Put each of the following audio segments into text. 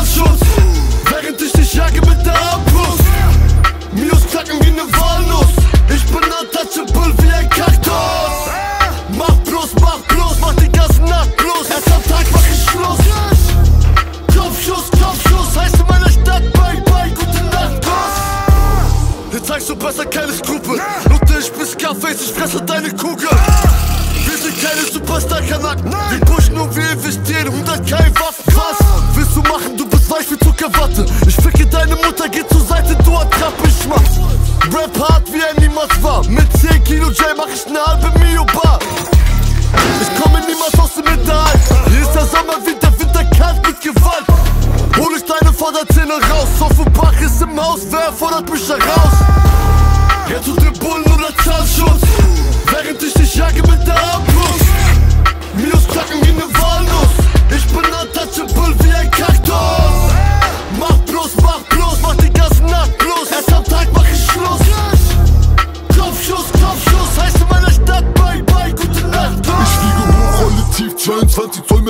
oder Zahnschutz? Während ich dich jage mit der Armbrust Mios knacken wie ne Walnuss. Ich bin untouchable wie ein Kaktus. Mach bloß, mach bloß, mach die ganze Nacht bloß. Erst am Tag mach ich Schluss. Kopfschuss, Kopfschuss, heißt in meiner Stadt Bye, bye, gute Nacht, Kuss. Jetzt zeigst du besser keine Skrupel. Und ich bin Scarface, ich fresse deine Kugel. Wir sind keine Superstar-Kanaken. Wir pushen und wir investieren 100 kein Waffen Was willst du machen? Du bist weich wie Zuckerwatte. Ich ficke deine Mutter, geh zur Seite, du Attrappe, ich mach's Rap hart wie er niemals war. Mit 10 Kilo J mach ich ne halbe Mio Bar. Ich komme niemals aus dem Hinterhalt Hier ist der Sommer, Winter, Winter kalt mit Gewalt. Hol ich deine Vorderzähne raus. Offenbach ist im Haus, wer fordert mich da raus? Jetzt tut den Bullen oder Zahnschutz. Während ich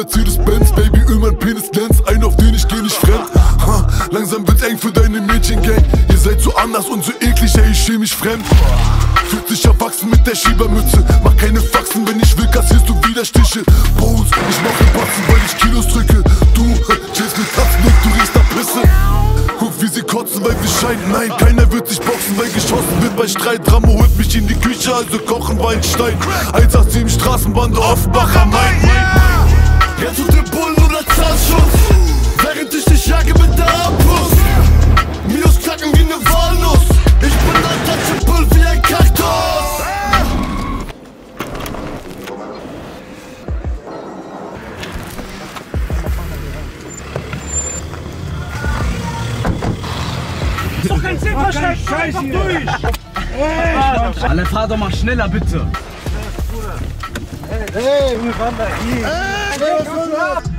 Mercedes-Benz Baby, Öl, mein Penis glänzt, ein auf den ich geh nicht fremd. Ha, Langsam wird's eng für deine Mädchengang. Ihr seid so anders und so eklig, ey, ich schäm mich fremd. Fühlt sich erwachsen mit der Schiebermütze. Mach keine Faxen, wenn ich will, kassierst du wieder Stiche. Bones, ich mache Batzen, weil ich Kilos drücke. Du chillst mit Katzen und du riechst nach Pisse. Guck, wie sie kotzen, weil wir scheiden Nein, keiner wird sich boxen, weil geschossen wird bei Streit. Ramo holt mich in die Küche, also kochen war ein Stein. 187 Straßenbande Offenbach am Main Jetzt tut den Bullen oder Zahnschutz. Während ich dich jage mit der Armbrust Mios knacken wie ne Walnuss. Ich bin untouchable wie ein Kaktus. Doch kein Sinn versteckt, einfach durch! Alle fahr doch mal schneller, bitte. Hey, we found that here. Hey, hey,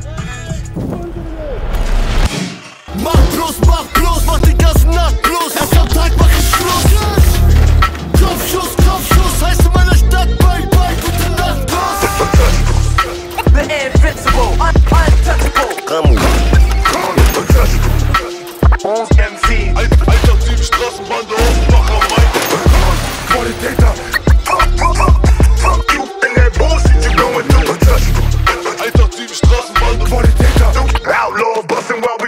Outlaws busting while